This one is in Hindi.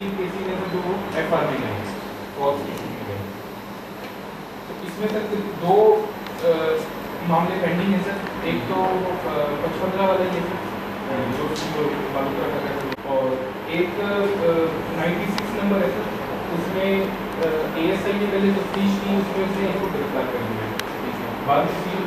तो हैं तो इसमें सर दो अ, मामले पेंडिंग है सर एक तो पचपंद्रह वाला ये जो बालूतरा का है और एक नाइन्टी सिक्स नंबर है सर उसमें ए एस आई ने पहले तफ्तीश की उसमें से इनको गिरफ़्तार कर लिया बाद में